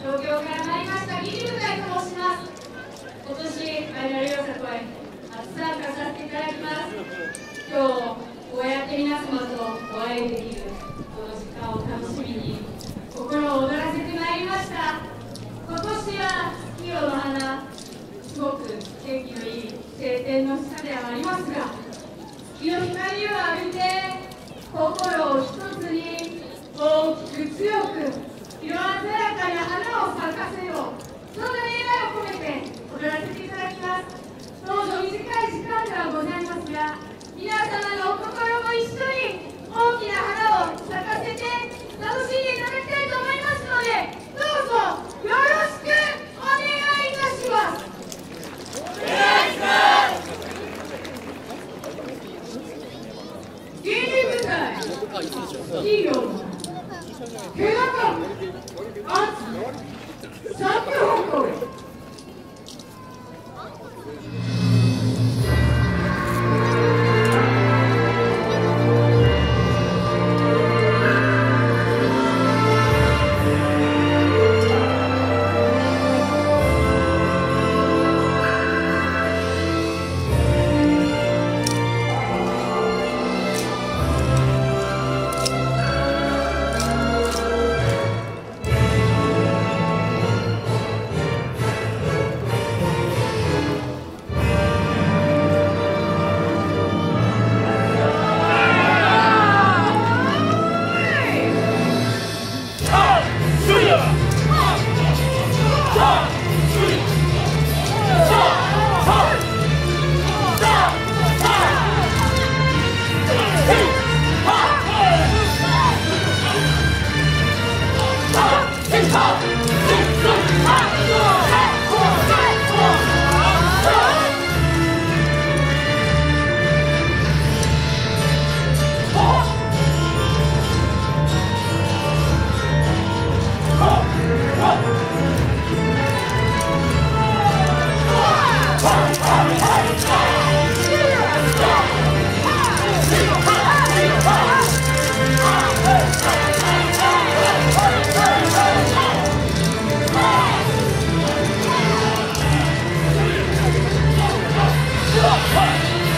東京から参りました義理深いと申します今年ファイナル予選会初参加させていただきます今日こうやって皆様とお会いできるこの時間を楽しみに心を躍らせてまいりました今年は月夜の花すごく天気のいい晴天の下ではありますが月の光を浴びて心を一つに大きく強く色鮮やかな花を咲かせよう。そんな願いを込めて踊らせていただきます。どうぞ短い時間ではございますが 서